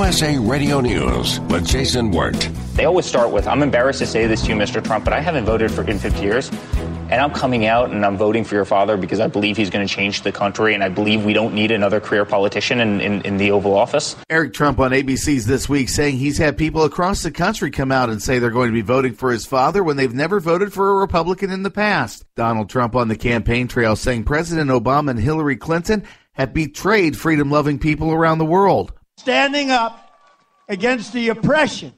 USA Radio News with Jason Wirt. They always start with, I'm embarrassed to say this to you, Mr. Trump, but I haven't voted for in 50 years. And I'm coming out and I'm voting for your father because I believe he's going to change the country and I believe we don't need another career politician in, in, in the Oval Office. Eric Trump on ABC's This Week saying he's had people across the country come out and say they're going to be voting for his father when they've never voted for a Republican in the past. Donald Trump on the campaign trail saying President Obama and Hillary Clinton have betrayed freedom loving people around the world. Standing up against the oppression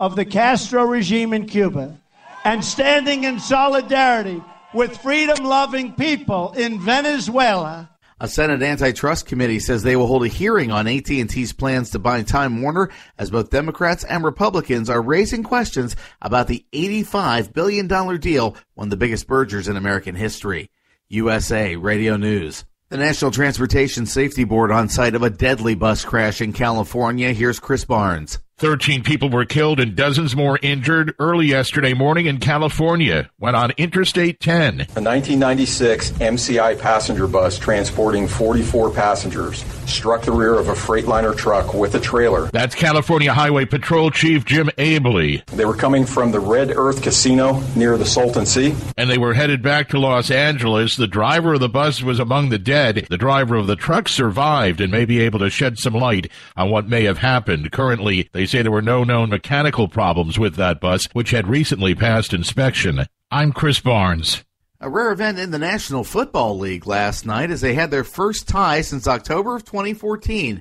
of the Castro regime in Cuba and standing in solidarity with freedom loving people in Venezuela. A Senate antitrust committee says they will hold a hearing on AT&T's plans to buy Time Warner as both Democrats and Republicans are raising questions about the $85 billion deal, one of the biggest mergers in American history. USA Radio News. The National Transportation Safety Board on site of a deadly bus crash in California. Here's Chris Barnes. 13 people were killed and dozens more injured early yesterday morning in California when on Interstate 10. A 1996 MCI passenger bus transporting 44 passengers struck the rear of a Freightliner truck with a trailer. That's California Highway Patrol Chief Jim Abele. They were coming from the Red Earth Casino near the Salton Sea. And they were headed back to Los Angeles. The driver of the bus was among the dead. The driver of the truck survived and may be able to shed some light on what may have happened. Currently, they say there were no known mechanical problems with that bus, which had recently passed inspection. I'm Chris Barnes. A rare event in the National Football League last night as they had their first tie since October of 2014.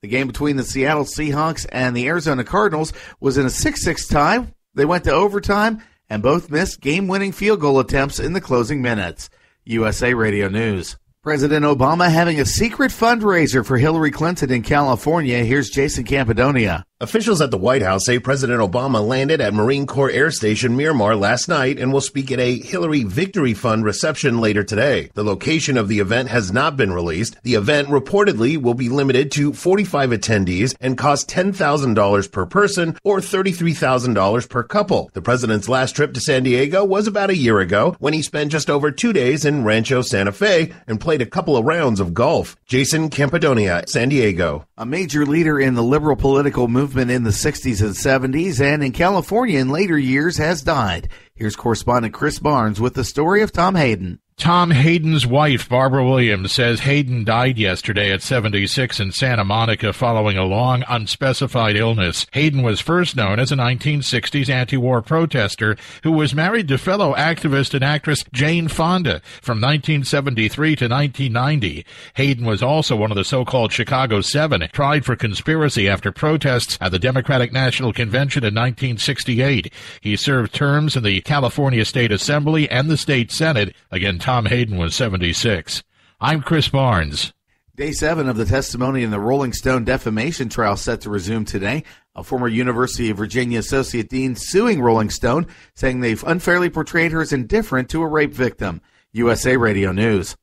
The game between the Seattle Seahawks and the Arizona Cardinals was in a 6 6 tie. They went to overtime and both missed game winning field goal attempts in the closing minutes. USA Radio News. President Obama having a secret fundraiser for Hillary Clinton in California. Here's Jason Campidonia. Officials at the White House say President Obama landed at Marine Corps Air Station Miramar last night and will speak at a Hillary Victory Fund reception later today. The location of the event has not been released. The event reportedly will be limited to 45 attendees and cost $10,000 per person or $33,000 per couple. The president's last trip to San Diego was about a year ago when he spent just over two days in Rancho Santa Fe and played a couple of rounds of golf. Jason Campidonia, San Diego. A major leader in the liberal political movement movement in the 60s and 70s and in California in later years has died. Here's correspondent Chris Barnes with the story of Tom Hayden. Tom Hayden's wife, Barbara Williams, says Hayden died yesterday at 76 in Santa Monica following a long, unspecified illness. Hayden was first known as a 1960s anti-war protester who was married to fellow activist and actress Jane Fonda from 1973 to 1990. Hayden was also one of the so-called Chicago Seven, tried for conspiracy after protests at the Democratic National Convention in 1968. He served terms in the California State Assembly and the State Senate against Tom Hayden was 76. I'm Chris Barnes. Day seven of the testimony in the Rolling Stone defamation trial set to resume today. A former University of Virginia associate dean suing Rolling Stone, saying they've unfairly portrayed her as indifferent to a rape victim. USA Radio News.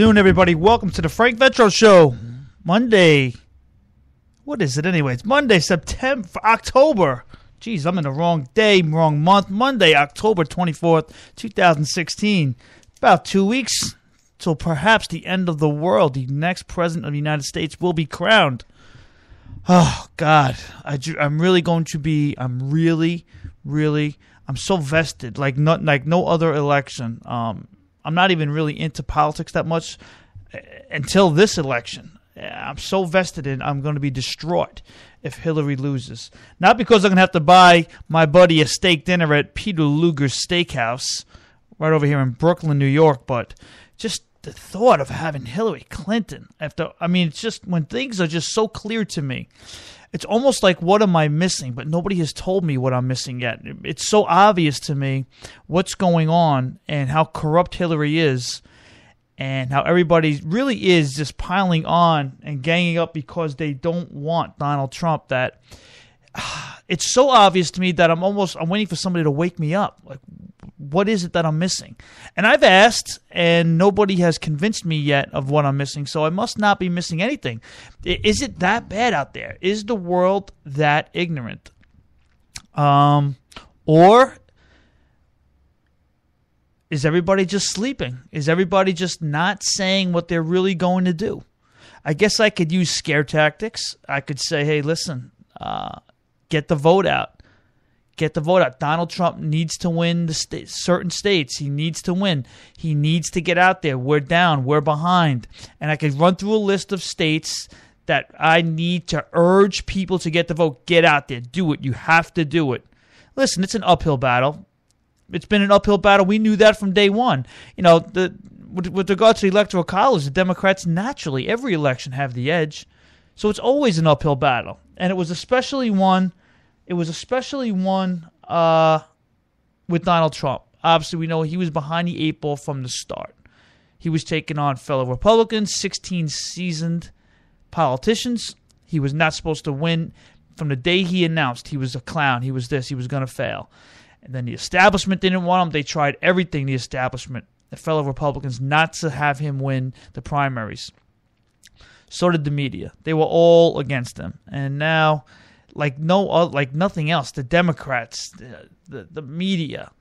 Afternoon, everybody. Welcome to the Frank Vetro Show. Monday. What is it anyway? It's Monday, September, October. Jeez, I'm in the wrong day, wrong month. Monday, October 24th, 2016. About two weeks till perhaps the end of the world. The next president of the United States will be crowned. Oh, God. I, am really going to be, I'm really, really, I'm so vested like, not, like no other election. Um, I'm not even really into politics that much uh, until this election. I'm so vested in I'm going to be destroyed if Hillary loses. Not because I'm going to have to buy my buddy a steak dinner at Peter Luger's Steakhouse right over here in Brooklyn, New York, but just the thought of having Hillary Clinton after I mean it's just when things are just so clear to me. It's almost like what am I missing? But nobody has told me what I'm missing yet. It's so obvious to me what's going on and how corrupt Hillary is and how everybody really is just piling on and ganging up because they don't want Donald Trump that it's so obvious to me that I'm almost I'm waiting for somebody to wake me up. Like what is it that I'm missing? And I've asked, and nobody has convinced me yet of what I'm missing. So I must not be missing anything. Is it that bad out there? Is the world that ignorant? Um, or is everybody just sleeping? Is everybody just not saying what they're really going to do? I guess I could use scare tactics. I could say, hey, listen, uh, get the vote out get the vote out. Donald Trump needs to win the certain states. He needs to win. He needs to get out there. We're down. We're behind. And I could run through a list of states that I need to urge people to get the vote. Get out there. Do it. You have to do it. Listen, it's an uphill battle. It's been an uphill battle. We knew that from day one. You know, the with, with regard to the electoral college, the Democrats naturally every election have the edge. So it's always an uphill battle. And it was especially one it was especially one uh, with Donald Trump. Obviously, we know he was behind the eight ball from the start. He was taking on fellow Republicans, 16 seasoned politicians. He was not supposed to win from the day he announced he was a clown. He was this. He was going to fail. And then the establishment didn't want him. They tried everything, the establishment, the fellow Republicans, not to have him win the primaries. So did the media. They were all against him. And now like no like nothing else. The Democrats, the, the, the media,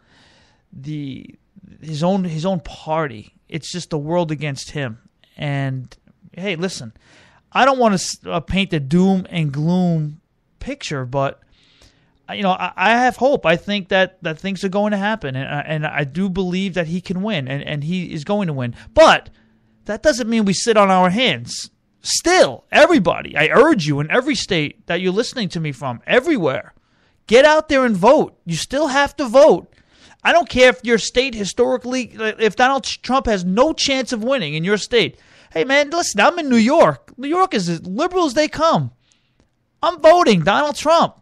the his own his own party. It's just the world against him. And hey, listen, I don't want to uh, paint the doom and gloom picture, but uh, you know, I, I, have hope. I think that, that things are going to happen, and, uh, and I do believe that he can win, and, and he is going to win. But that doesn't mean we sit on our hands. Still, everybody, I urge you in every state that you're listening to me from, everywhere, get out there and vote. You still have to vote. I don't care if your state historically, if Donald Trump has no chance of winning in your state. Hey, man, listen, I'm in New York. New York is as liberal as they come. I'm voting Donald Trump.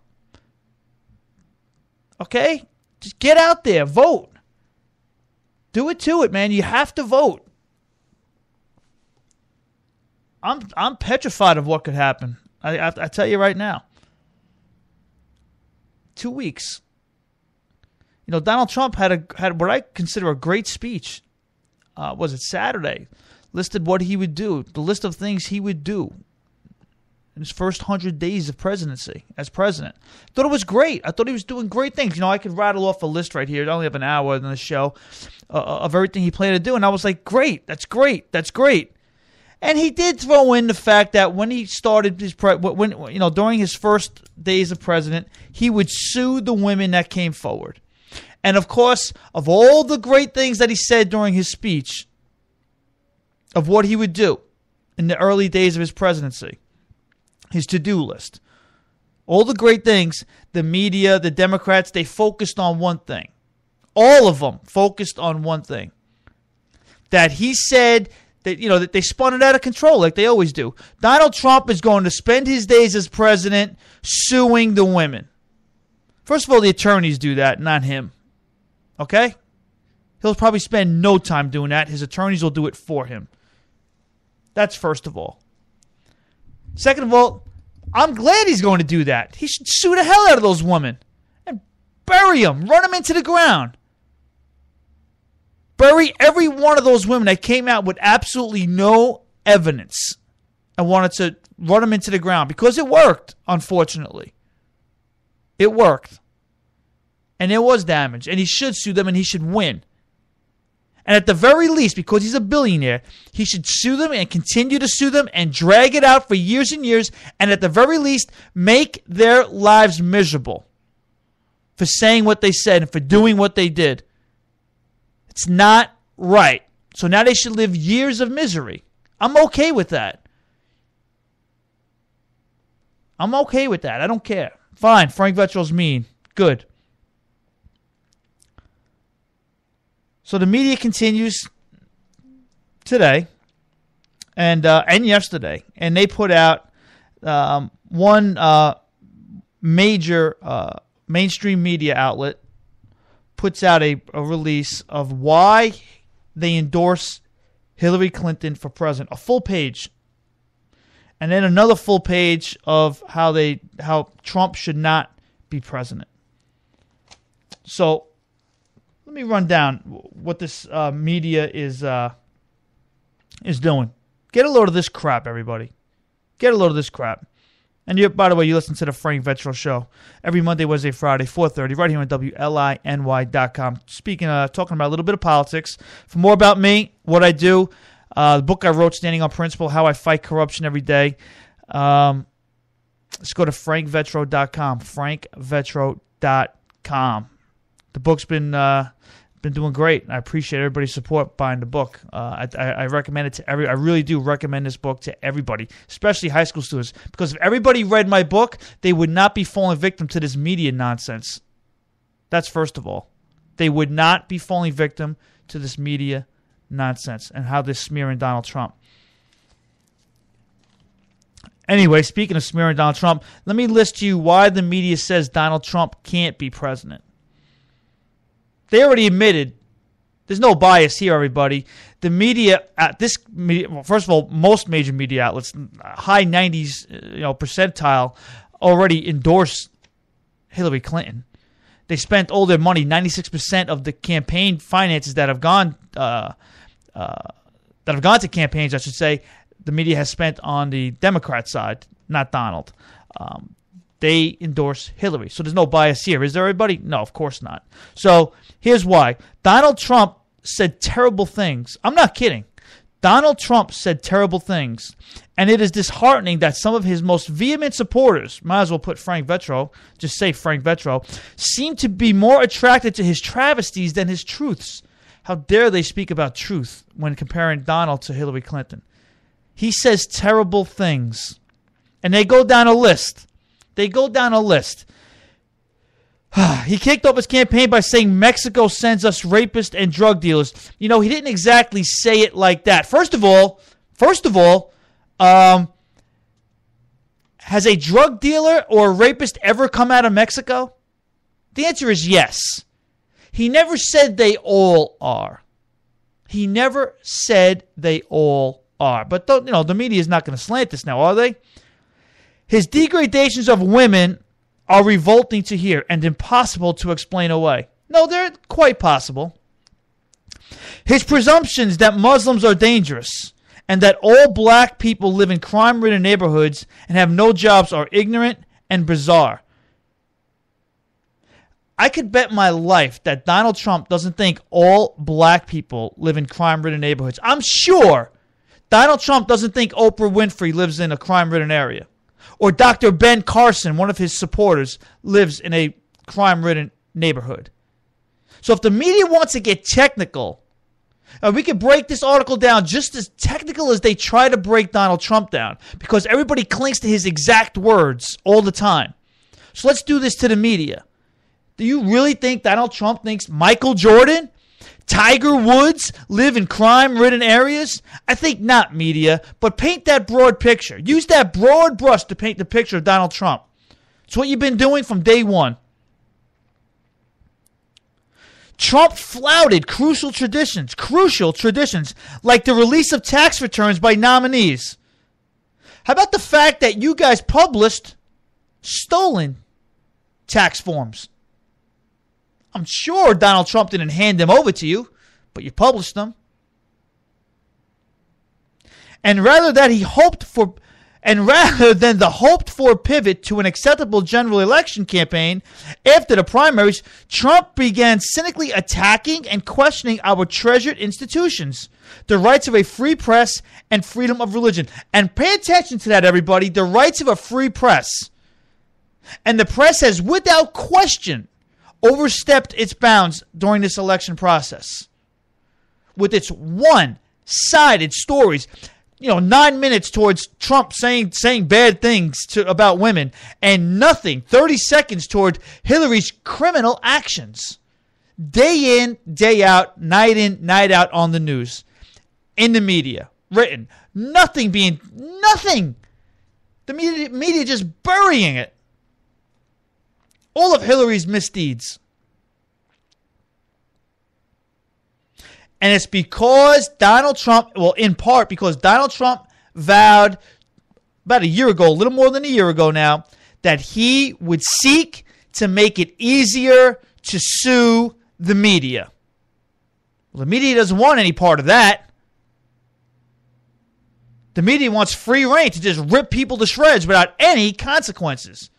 Okay? Just get out there, vote. Do it to it, man. You have to vote. I'm I'm petrified of what could happen. I, I, I tell you right now. Two weeks. You know, Donald Trump had a had what I consider a great speech. Uh, was it Saturday? Listed what he would do, the list of things he would do in his first hundred days of presidency as president. Thought it was great. I thought he was doing great things. You know, I could rattle off a list right here. I only have an hour in the show uh, of everything he planned to do, and I was like, great. That's great. That's great. And he did throw in the fact that when he started his pre- when you know during his first days of president, he would sue the women that came forward. And of course, of all the great things that he said during his speech of what he would do in the early days of his presidency, his to-do list. All the great things, the media, the Democrats, they focused on one thing. All of them focused on one thing. That he said they, you know, that they spun it out of control like they always do. Donald Trump is going to spend his days as president suing the women. First of all, the attorneys do that, not him. Okay? He'll probably spend no time doing that. His attorneys will do it for him. That's first of all. Second of all, I'm glad he's going to do that. He should sue the hell out of those women and bury them, run them into the ground. Bury every one of those women that came out with absolutely no evidence and wanted to run them into the ground because it worked, unfortunately. It worked. And there was damage. And he should sue them and he should win. And at the very least, because he's a billionaire, he should sue them and continue to sue them and drag it out for years and years. And at the very least, make their lives miserable for saying what they said and for doing what they did. It's not right. So now they should live years of misery. I'm okay with that. I'm okay with that. I don't care. Fine. Frank Vetro's mean. Good. So the media continues today and uh, and yesterday, and they put out um, one uh, major uh, mainstream media outlet puts out a, a release of why they endorse Hillary Clinton for president, a full page, and then another full page of how they how Trump should not be president. So let me run down what this uh, media is uh, is doing. Get a load of this crap, everybody. Get a load of this crap. And you, by the way, you listen to the Frank Vetro Show every Monday, Wednesday, Friday, 4.30, right here on WLINY.com. Speaking, uh, talking about a little bit of politics. For more about me, what I do, uh, the book I wrote, Standing on Principle, How I Fight Corruption Every Day, um, let's go to frankvetro.com, frankvetro.com. The book's been uh, been doing great. I appreciate everybody's support buying the book. Uh, I, I, recommend it to every. I really do recommend this book to everybody, especially high school students, because if everybody read my book, they would not be falling victim to this media nonsense. That's first of all, they would not be falling victim to this media nonsense and how they're smearing Donald Trump. Anyway, speaking of smearing Donald Trump, let me list you why the media says Donald Trump can't be president. They already admitted there's no bias here, everybody. The media at this media, well, first of all, most major media outlets, high 90s, you know, percentile, already endorse Hillary Clinton. They spent all their money, 96% of the campaign finances that have gone uh, uh, that have gone to campaigns, I should say, the media has spent on the Democrat side, not Donald. Um, they endorse Hillary. So there's no bias here. Is there, everybody? No, of course not. So here's why Donald Trump said terrible things. I'm not kidding. Donald Trump said terrible things. And it is disheartening that some of his most vehement supporters, might as well put Frank Vetro, just say Frank Vetro, seem to be more attracted to his travesties than his truths. How dare they speak about truth when comparing Donald to Hillary Clinton? He says terrible things. And they go down a list. They go down a list. he kicked off his campaign by saying Mexico sends us rapists and drug dealers. You know, he didn't exactly say it like that. First of all, first of all, um, has a drug dealer or a rapist ever come out of Mexico? The answer is yes. He never said they all are. He never said they all are. But don't you know, the media is not going to slant this now, are they? His degradations of women are revolting to hear and impossible to explain away. No, they're quite possible. His presumptions that Muslims are dangerous and that all black people live in crime ridden neighborhoods and have no jobs are ignorant and bizarre. I could bet my life that Donald Trump doesn't think all black people live in crime ridden neighborhoods. I'm sure Donald Trump doesn't think Oprah Winfrey lives in a crime ridden area or Dr. Ben Carson, one of his supporters, lives in a crime ridden neighborhood. So if the media wants to get technical, and we can break this article down just as technical as they try to break Donald Trump down, because everybody clings to his exact words all the time. So let's do this to the media. Do you really think Donald Trump thinks Michael Jordan Tiger Woods live in crime ridden areas? I think not, media, but paint that broad picture. Use that broad brush to paint the picture of Donald Trump. It's what you've been doing from day one. Trump flouted crucial traditions, crucial traditions, like the release of tax returns by nominees. How about the fact that you guys published stolen tax forms? I'm sure Donald Trump didn't hand them over to you, but you published them. And rather that he hoped for and rather than the hoped for pivot to an acceptable general election campaign after the primaries, Trump began cynically attacking and questioning our treasured institutions, the rights of a free press and freedom of religion. And pay attention to that, everybody the rights of a free press. And the press has, without question, overstepped its bounds during this election process with its one sided stories. You know, nine minutes towards Trump saying saying bad things to, about women, and nothing. Thirty seconds toward Hillary's criminal actions, day in, day out, night in, night out on the news. in the media, written, nothing being, nothing. The media, media just burying it. All of Hillary's misdeeds. And it's because Donald Trump, well, in part because Donald Trump vowed about a year ago, a little more than a year ago now, that he would seek to make it easier to sue the media. Well, the media doesn't want any part of that. The media wants free reign to just rip people to shreds without any consequences.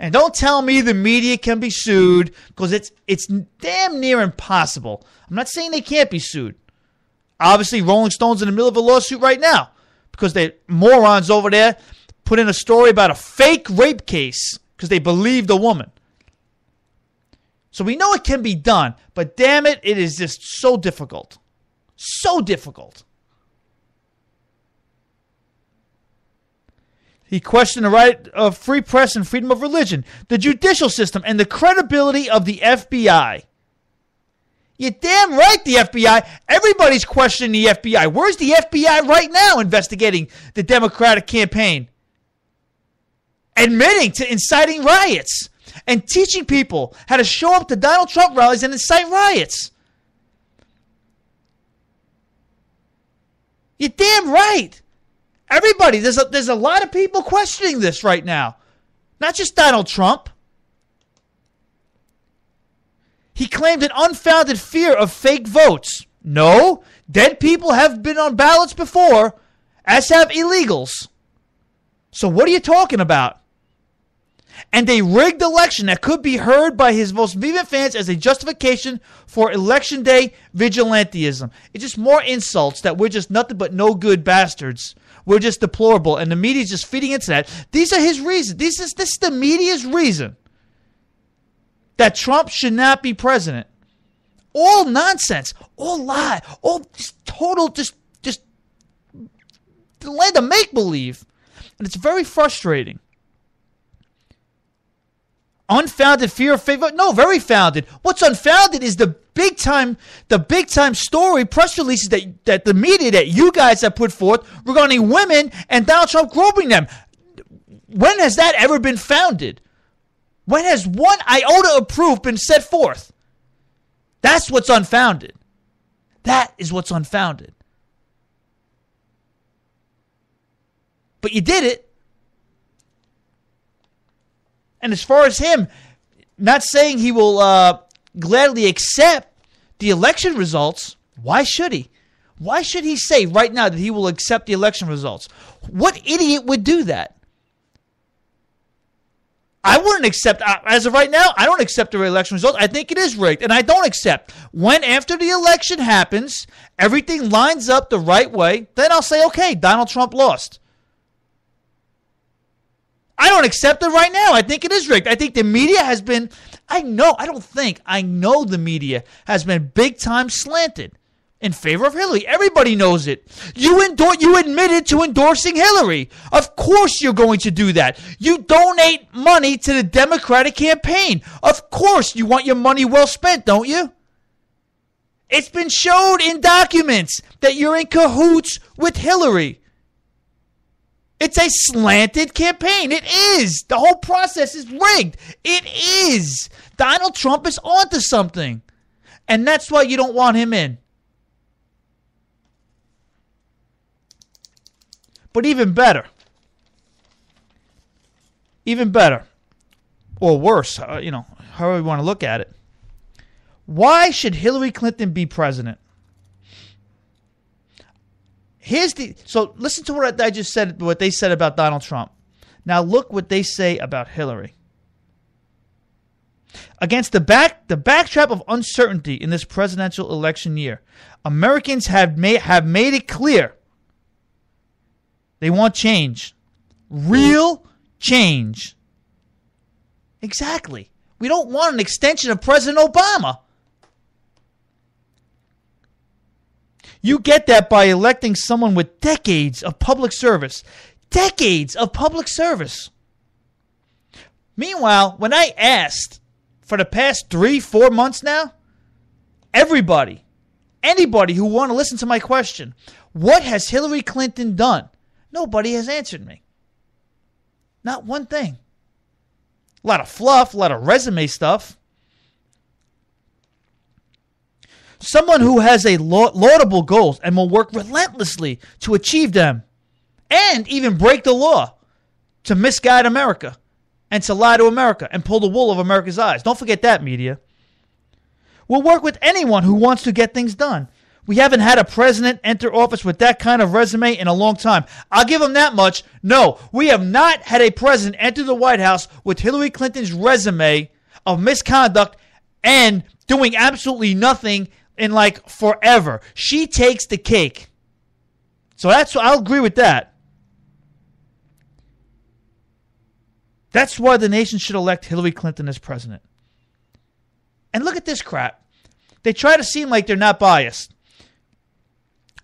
And don't tell me the media can be sued because it's it's damn near impossible. I'm not saying they can't be sued. Obviously, Rolling Stone's in the middle of a lawsuit right now because they morons over there put in a story about a fake rape case because they believed a woman. So we know it can be done, but damn it, it is just so difficult. So difficult. He questioned the right of free press and freedom of religion, the judicial system, and the credibility of the FBI. You're damn right, the FBI. Everybody's questioning the FBI. Where's the FBI right now investigating the Democratic campaign? Admitting to inciting riots and teaching people how to show up to Donald Trump rallies and incite riots. You're damn right. Everybody, there's a, there's a lot of people questioning this right now. Not just Donald Trump. He claimed an unfounded fear of fake votes. No, dead people have been on ballots before, as have illegals. So what are you talking about? And a rigged election that could be heard by his most vehement fans as a justification for election day vigilantism. It's just more insults that we're just nothing but no good bastards we're just deplorable, and the media's just feeding into that. These are his reasons. This is this is the media's reason that Trump should not be president. All nonsense, all lie, all just total just just land of make believe, and it's very frustrating. Unfounded fear of favor? No, very founded. What's unfounded is the big time, the big time story, press releases that that the media that you guys have put forth regarding women and Donald Trump groping them. When has that ever been founded? When has one iota of proof been set forth? That's what's unfounded. That is what's unfounded. But you did it. And as far as him, not saying he will uh, gladly accept the election results, why should he? Why should he say right now that he will accept the election results? What idiot would do that? I wouldn't accept, uh, as of right now, I don't accept the election results. I think it is rigged, and I don't accept. When, after the election happens, everything lines up the right way, then I'll say, okay, Donald Trump lost. I don't accept it right now. I think it is rigged. I think the media has been, I know, I don't think, I know the media has been big time slanted in favor of Hillary. Everybody knows it. You endorse, you admitted to endorsing Hillary. Of course you're going to do that. You donate money to the Democratic campaign. Of course you want your money well spent, don't you? It's been showed in documents that you're in cahoots with Hillary. It's a slanted campaign. It is. The whole process is rigged. It is. Donald Trump is onto something. And that's why you don't want him in. But even better, even better, or worse, uh, you know, however you want to look at it. Why should Hillary Clinton be president? Here's the so listen to what I just said, what they said about Donald Trump. Now look what they say about Hillary. Against the back the backdrop of uncertainty in this presidential election year, Americans have made have made it clear they want change. Real change. Exactly. We don't want an extension of President Obama. You get that by electing someone with decades of public service. Decades of public service. Meanwhile, when I asked for the past three, four months now, everybody, Anybody who want to listen to my question, what has Hillary Clinton done? Nobody has answered me. Not one thing. A lot of fluff, a lot of resume stuff. Someone who has a laudable goals and will work relentlessly to achieve them and even break the law to misguide America and to lie to America and pull the wool over America's eyes. Don't forget that, media. We'll work with anyone who wants to get things done. We haven't had a president enter office with that kind of resume in a long time. I'll give him that much. No, we have not had a president enter the White House with Hillary Clinton's resume of misconduct and doing absolutely nothing in like forever. She takes the cake. So that's I'll agree with that. That's why the nation should elect Hillary Clinton as president. And look at this crap. They try to seem like they're not biased.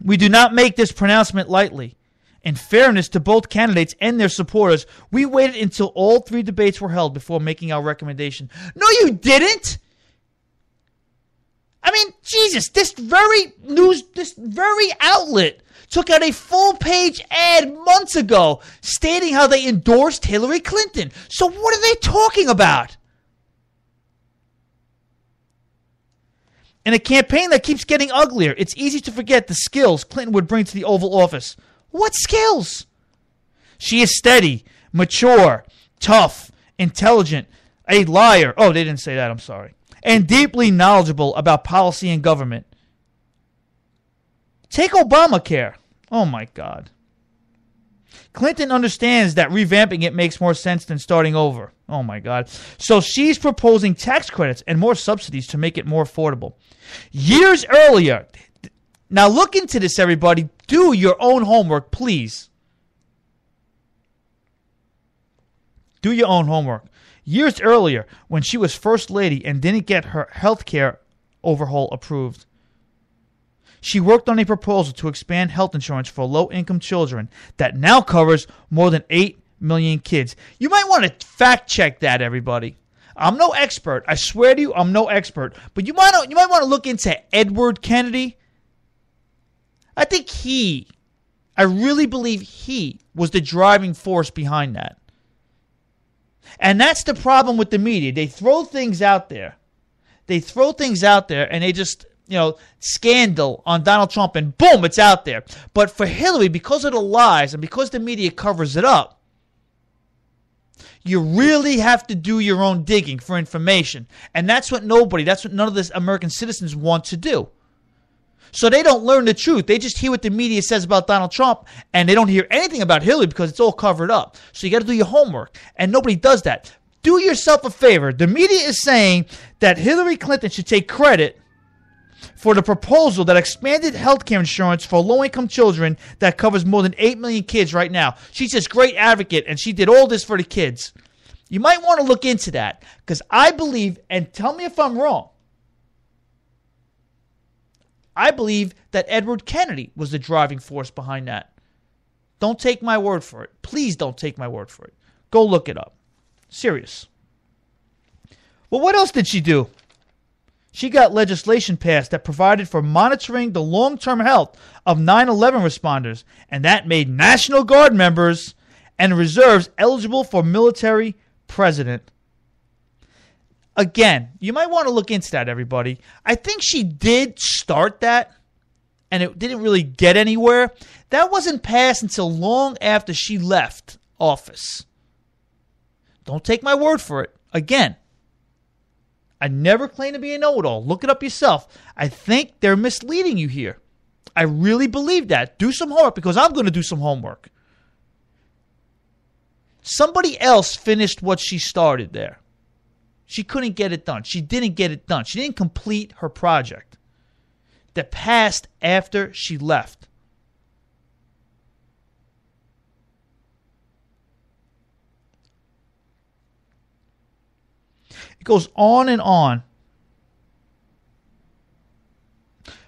We do not make this pronouncement lightly. In fairness to both candidates and their supporters, we waited until all three debates were held before making our recommendation. No, you didn't! I mean, Jesus, this very news, this very outlet took out a full page ad months ago stating how they endorsed Hillary Clinton. So what are they talking about? In a campaign that keeps getting uglier, it's easy to forget the skills Clinton would bring to the Oval Office. What skills? She is steady, mature, tough, intelligent, a liar. Oh, they didn't say that. I'm sorry. And deeply knowledgeable about policy and government. Take Obamacare. Oh my God. Clinton understands that revamping it makes more sense than starting over. Oh my God. So she's proposing tax credits and more subsidies to make it more affordable. Years earlier, now look into this, everybody. Do your own homework, please. Do your own homework. Years earlier, when she was First Lady and didn't get her health care overhaul approved, she worked on a proposal to expand health insurance for low income children that now covers more than 8 million kids. You might want to fact check that, everybody. I'm no expert. I swear to you, I'm no expert. But you might you might want to look into Edward Kennedy. I think he, I really believe he was the driving force behind that. And that's the problem with the media. They throw things out there. They throw things out there and they just you know, scandal on Donald Trump and boom, it's out there. But for Hillary, because of the lies and because the media covers it up, you really have to do your own digging for information. And that's what nobody, that's what none of the American citizens want to do. So they don't learn the truth. They just hear what the media says about Donald Trump and they don't hear anything about Hillary because it's all covered up. So you got to do your homework. And nobody does that. Do yourself a favor. The media is saying that Hillary Clinton should take credit for the proposal that expanded healthcare insurance for low income children that covers more than 8 million kids right now. She's this great advocate and she did all this for the kids. You might want to look into that because I believe, and tell me if I'm wrong, I believe that Edward Kennedy was the driving force behind that. Don't take my word for it. Please don't take my word for it. Go look it up. Serious. Well, what else did she do? she got legislation passed that provided for monitoring the long term health of 9 11 responders, and that made National Guard members and reserves eligible for military president. Again, you might want to look into that, everybody. I think she did start that, and it didn't really get anywhere. That wasn't passed until long after she left office. Don't take my word for it. Again, I never claim to be a know it all. Look it up yourself. I think they're misleading you here. I really believe that. Do some homework because I'm going to do some homework. Somebody else finished what she started there. She couldn't get it done. She didn't get it done. She didn't complete her project that passed after she left. It goes on and on.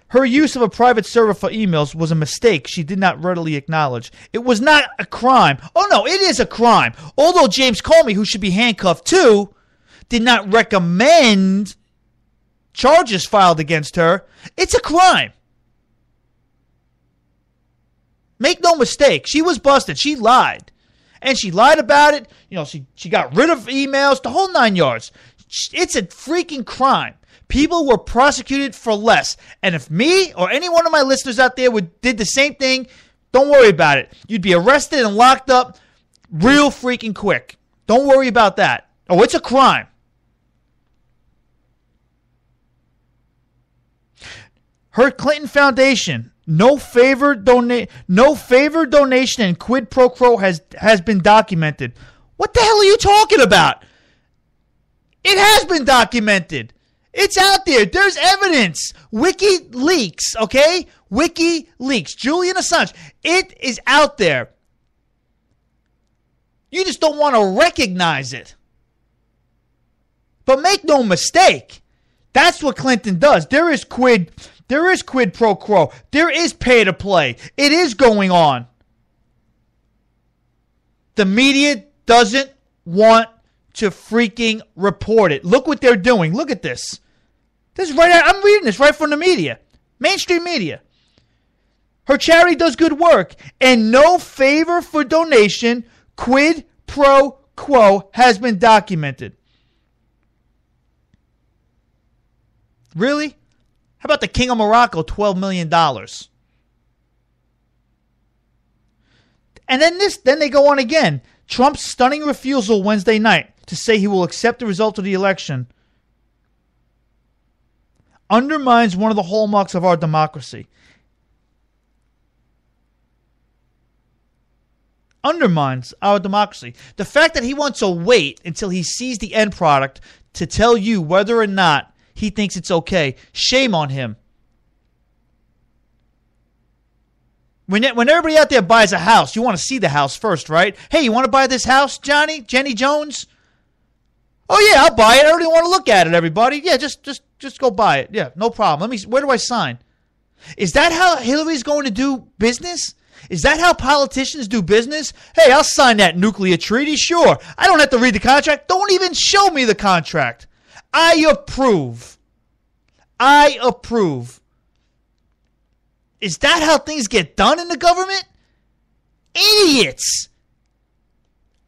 Her use of a private server for emails was a mistake she did not readily acknowledge. It was not a crime. Oh no, it is a crime. Although James Comey, who should be handcuffed too, did not recommend charges filed against her, it's a crime. Make no mistake, she was busted. She lied. And she lied about it. You know, she, she got rid of emails, the whole nine yards. It's a freaking crime. People were prosecuted for less. And if me or any one of my listeners out there would did the same thing, don't worry about it. You'd be arrested and locked up real freaking quick. Don't worry about that. Oh, it's a crime. Her Clinton Foundation, no favor donate, no favor donation and quid pro quo has has been documented. What the hell are you talking about? It has been documented. It's out there. There's evidence. WikiLeaks, okay? WikiLeaks. Julian Assange. It is out there. You just don't want to recognize it. But make no mistake, that's what Clinton does. There is quid there is quid pro quo. There is pay to play. It is going on. The media doesn't want to freaking report it. Look what they're doing. Look at this. This is right I'm reading this right from the media. Mainstream media. Her charity does good work and no favor for donation quid pro quo has been documented. Really? How about the King of Morocco, $12 million? And then this, then they go on again. Trump's stunning refusal Wednesday night to say he will accept the result of the election undermines one of the hallmarks of our democracy. Undermines our democracy. The fact that he wants to wait until he sees the end product to tell you whether or not he thinks it's okay. Shame on him. When, when everybody out there buys a house, you want to see the house first, right? Hey, you want to buy this house, Johnny? Jenny Jones? Oh yeah, I'll buy it. I already want to look at it, everybody. Yeah, just just just go buy it. Yeah, no problem. Let me where do I sign? Is that how Hillary's going to do business? Is that how politicians do business? Hey, I'll sign that nuclear treaty. Sure. I don't have to read the contract. Don't even show me the contract. I approve. I approve. Is that how things get done in the government? Idiots.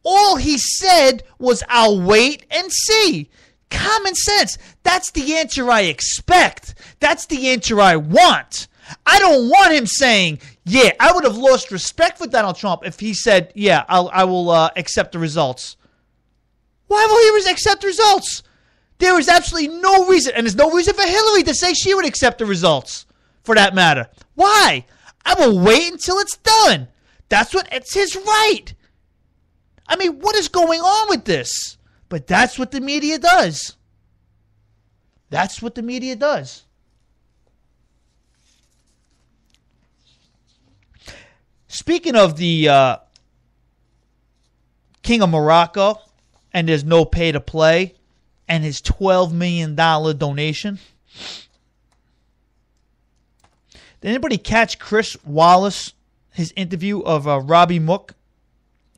All he said was, I'll wait and see. Common sense. That's the answer I expect. That's the answer I want. I don't want him saying, yeah, I would have lost respect for Donald Trump if he said, yeah, I'll, I will uh, accept the results. Why will he accept results? There is absolutely no reason, and there's no reason for Hillary to say she would accept the results, for that matter. Why? I will wait until it's done. That's what it's his right. I mean, what is going on with this? But that's what the media does. That's what the media does. Speaking of the uh, King of Morocco, and there's no pay to play, and his $12 million donation. Did anybody catch Chris Wallace, his interview of uh, Robbie Mook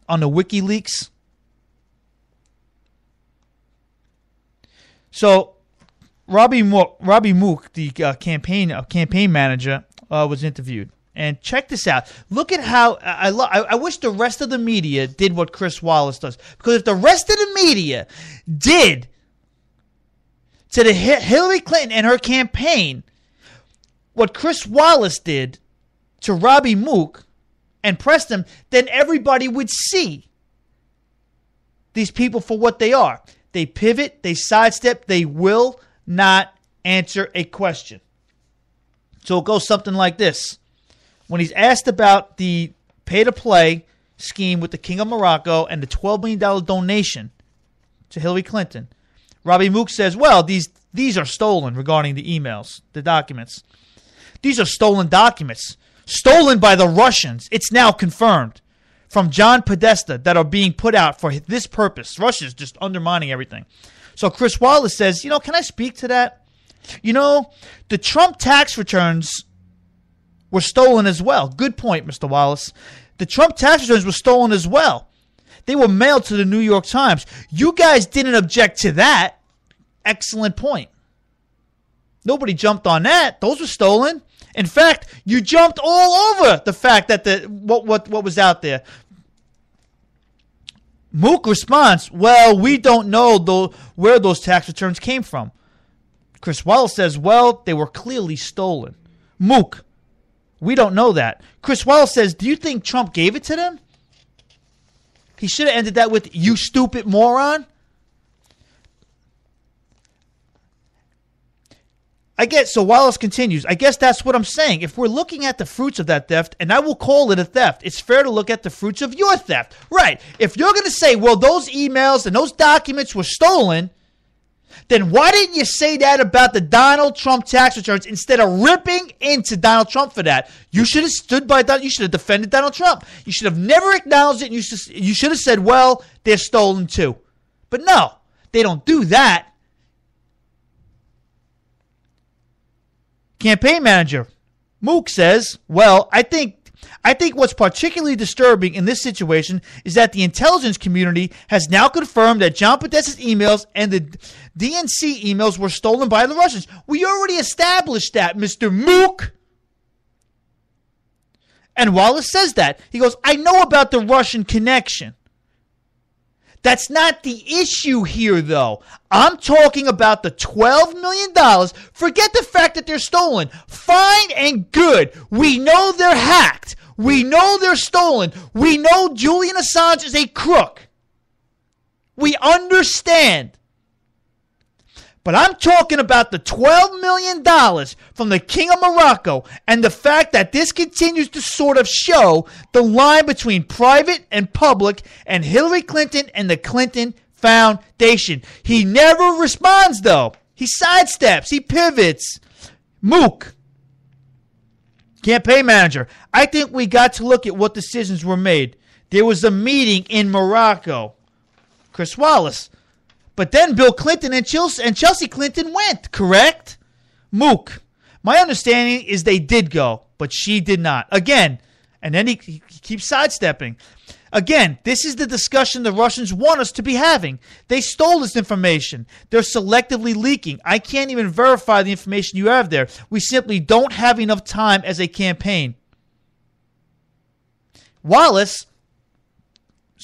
on the WikiLeaks? So, Robbie Mook, Robbie Mook the uh, campaign uh, campaign manager, uh, was interviewed. And check this out. Look at how I, lo- I, I wish the rest of the media did what Chris Wallace does. Because if the rest of the media did to the Hillary Clinton and her campaign what Chris Wallace did to Robbie Mook and him, then everybody would see these people for what they are. They pivot, they sidestep, they will not answer a question. So it goes something like this. When he's asked about the pay to play scheme with the King of Morocco and the $12 million donation to Hillary Clinton, Robbie Mook says, well, these, these are stolen regarding the emails, the documents. These are stolen documents, stolen by the Russians. It's now confirmed from John Podesta that are being put out for this purpose. Russia's just undermining everything. So Chris Wallace says, you know, can I speak to that? You know, the Trump tax returns were stolen as well. Good point, Mr. Wallace. The Trump tax returns were stolen as well. They were mailed to the New York Times. You guys didn't object to that. Excellent point. Nobody jumped on that. Those were stolen. In fact, you jumped all over the fact that the what what what was out there. Mook responds, "Well, we don't know the, where those tax returns came from." Chris Wallace says, "Well, they were clearly stolen." Mook, we don't know that. Chris Wallace says, "Do you think Trump gave it to them?" He should have ended that with, "You stupid moron." I guess so. Wallace continues. I guess that's what I'm saying. If we're looking at the fruits of that theft, and I will call it a theft, it's fair to look at the fruits of your theft. Right. If you're going to say, well, those emails and those documents were stolen, then why didn't you say that about the Donald Trump tax returns instead of ripping into Donald Trump for that? You should have stood by that. You should have defended Donald Trump. You should have never acknowledged it. And you should, you should have said, well, they're stolen too. But no, they don't do that. Campaign manager Mook says, "Well, I think I think what's particularly disturbing in this situation is that the intelligence community has now confirmed that John Podesta's emails and the DNC emails were stolen by the Russians. We already established that, Mr. Mook." And Wallace says that. He goes, "I know about the Russian connection." That's not the issue here, though. I'm talking about the $12 million. Forget the fact that they're stolen. Fine and good. We know they're hacked. We know they're stolen. We know Julian Assange is a crook. We understand. But I'm talking about the $12 million from the King of Morocco and the fact that this continues to sort of show the line between private and public and Hillary Clinton and the Clinton Foundation. He never responds, though. He sidesteps, he pivots. Mook, campaign manager. I think we got to look at what decisions were made. There was a meeting in Morocco. Chris Wallace. But then Bill Clinton and Chelsea, and Chelsea Clinton went, correct? Mook. My understanding is they did go, but she did not. Again, and then he, he keeps sidestepping. Again, this is the discussion the Russians want us to be having. They stole this information. They're selectively leaking. I can't even verify the information you have there. We simply don't have enough time as a campaign. Wallace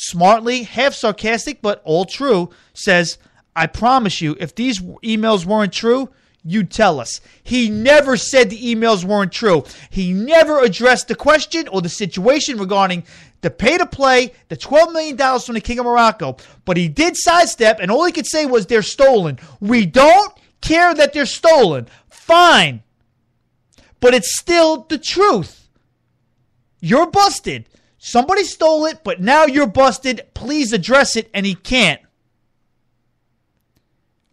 smartly, half sarcastic, but all true, says, I promise you, if these emails weren't true, you'd tell us. He never said the emails weren't true. He never addressed the question or the situation regarding the pay to play, the $12 million from the King of Morocco. But he did sidestep, and all he could say was they're stolen. We don't care that they're stolen. Fine. But it's still the truth. You're busted. Somebody stole it, but now you're busted. Please address it, and he can't.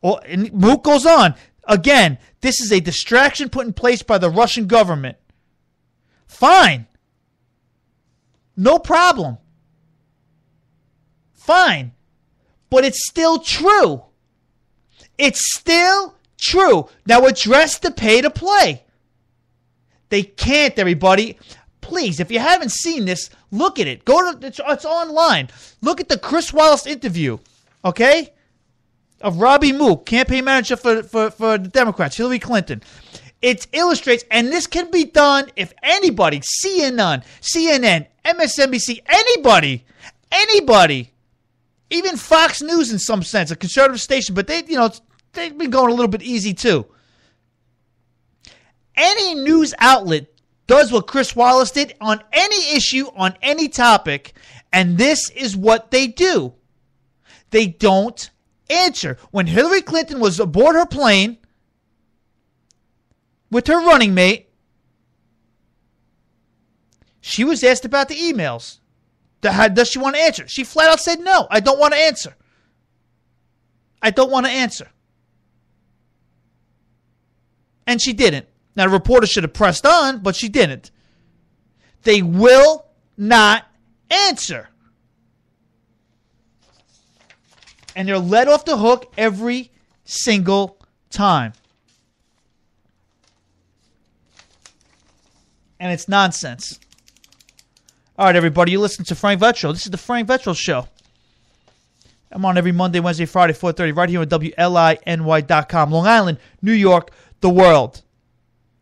Well, and Mook goes on. Again, this is a distraction put in place by the Russian government. Fine. No problem. Fine. But it's still true. It's still true. Now address the pay to play. They can't, everybody please, if you haven't seen this, look at it. Go to it's, it's online. Look at the Chris Wallace interview, okay? Of Robbie Mook, campaign manager for, for, for the Democrats, Hillary Clinton. It illustrates, and this can be done if anybody, CNN, CNN, MSNBC, anybody, anybody, even Fox News in some sense, a conservative station, but they, you know, they've been going a little bit easy too. Any news outlet does what Chris Wallace did on any issue, on any topic, and this is what they do. They don't answer. When Hillary Clinton was aboard her plane with her running mate, she was asked about the emails. Does she want to answer? She flat out said, No, I don't want to answer. I don't want to answer. And she didn't. Now, the reporter should have pressed on, but she didn't. They will not answer. And they're let off the hook every single time. And it's nonsense. All right, everybody, you listen to Frank Vetro. This is the Frank Vetro Show. I'm on every Monday, Wednesday, Friday, 4.30, right here on WLINY.com. Long Island, New York, the world.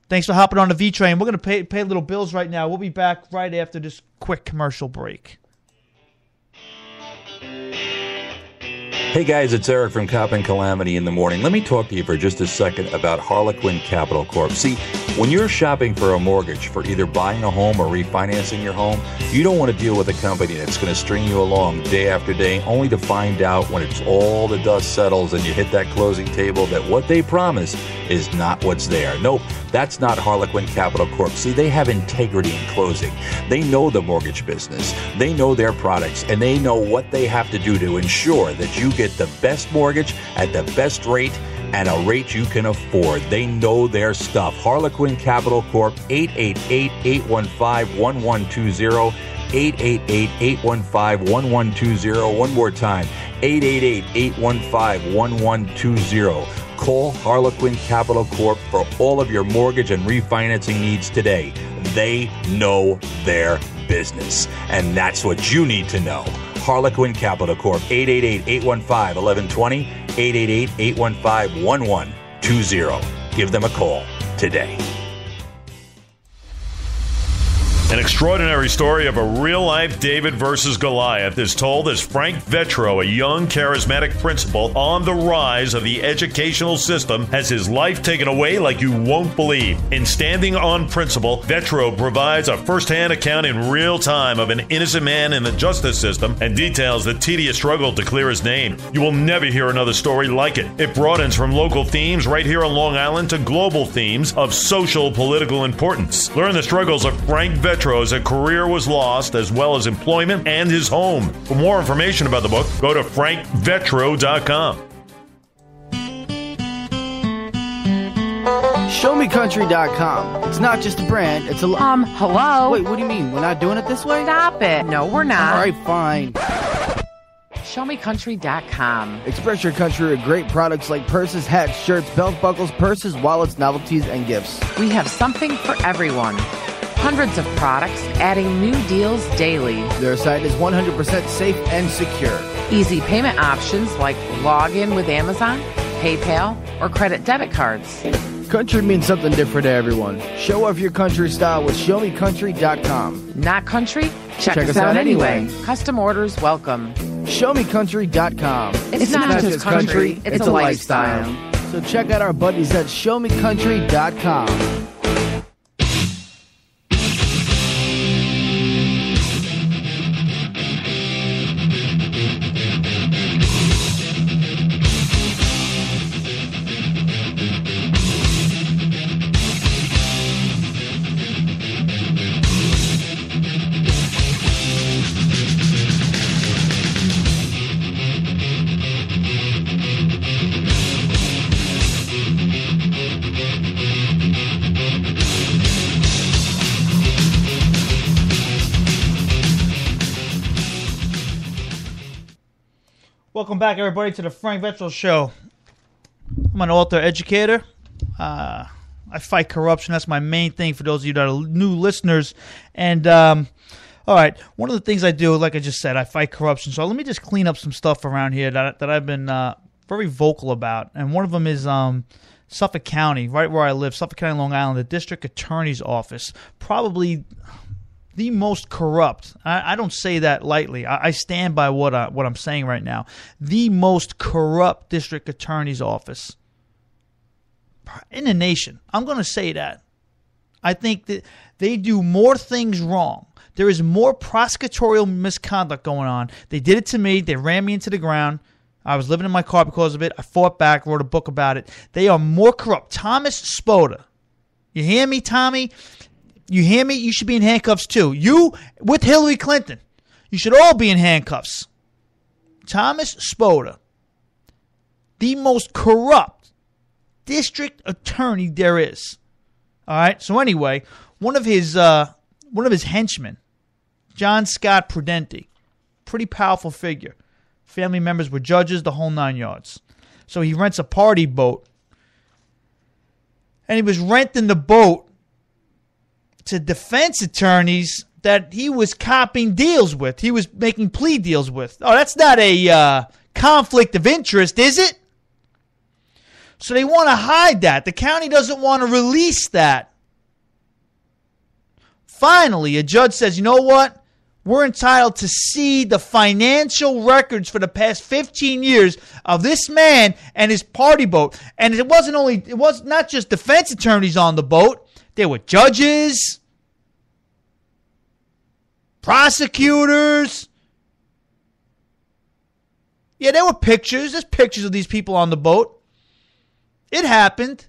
Thanks for hopping on the V train. We're going to pay pay little bills right now. We'll be back right after this quick commercial break. Hey guys, it's Eric from Kop and Calamity in the morning. Let me talk to you for just a second about Harlequin Capital Corp. See, when you're shopping for a mortgage for either buying a home or refinancing your home, you don't want to deal with a company that's going to string you along day after day only to find out when it's all the dust settles and you hit that closing table that what they promise is not what's there. Nope, that's not Harlequin Capital Corp. See, they have integrity in closing. They know the mortgage business, they know their products, and they know what they have to do to ensure that you get the best mortgage at the best rate at a rate you can afford. They know their stuff. Harlequin Capital Corp 888-815-1120 888-815-1120 one more time 888-815-1120 Call Harlequin Capital Corp for all of your mortgage and refinancing needs today. They know their business, and that's what you need to know. Harlequin Capital Corp 888-815-1120 888-815-1120. Give them a call today. An extraordinary story of a real life David versus Goliath is told as Frank Vetro, a young charismatic principal on the rise of the educational system, has his life taken away like you won't believe. In Standing on Principle, Vetro provides a first hand account in real time of an innocent man in the justice system and details the tedious struggle to clear his name. You will never hear another story like it. It broadens from local themes right here on Long Island to global themes of social political importance. Learn the struggles of Frank Vetro as a career was lost, as well as employment and his home. For more information about the book, go to frankvetro.com. ShowMeCountry.com. It's not just a brand, it's a. Lo- Um, hello? Wait, what do you mean? We're not doing it this way? Stop it. No, we're not. All right, fine. ShowMeCountry.com. Express your country with great products like purses, hats, shirts, belt buckles, purses, wallets, novelties, and gifts. We have something for everyone. Hundreds of products, adding new deals daily. Their site is 100% safe and secure. Easy payment options like log in with Amazon, PayPal, or credit debit cards. Country means something different to everyone. Show off your country style with ShowMeCountry.com. Not country? Check, Check us, out, anyway. Custom orders welcome. ShowMeCountry.com. It's not just country, it's a lifestyle. So check out our buddies at ShowMeCountry.com. Welcome back, everybody, to the Frank Vetro Show. I'm an author educator. Uh, I fight corruption. That's my main thing for those of you that are new listeners. And, um, all right, one of the things I do, like I just said, I fight corruption. So let me just clean up some stuff around here that, that I've been uh, very vocal about. And one of them is um, Suffolk County, right where I live, Suffolk County, Long Island, the district attorney's office. Probably the most corrupt. I, I don't say that lightly. I, I stand by what I, what I'm saying right now. The most corrupt district attorney's office in the nation. I'm going to say that. I think that they do more things wrong. There is more prosecutorial misconduct going on. They did it to me. They ran me into the ground. I was living in my car because of it. I fought back, wrote a book about it. They are more corrupt. Thomas Spota. You hear me, Tommy? You hear me? You should be in handcuffs too. You with Hillary Clinton. You should all be in handcuffs. Thomas Spota, the most corrupt district attorney there is. All right. So anyway, one of his uh, one of his henchmen, John Scott Prudenti, pretty powerful figure. Family members were judges, the whole nine yards. So he rents a party boat, and he was renting the boat to defense attorneys that he was copying deals with. He was making plea deals with. Oh, that's not a uh, conflict of interest, is it? So they want to hide that. The county doesn't want to release that finally, a judge says, you know what? We're entitled to see the financial records for the past 15 years of this man and his party boat. And it wasn't only, it was not just defense attorneys on the boat, there were judges, prosecutors. Yeah, there were pictures. There's pictures of these people on the boat. It happened.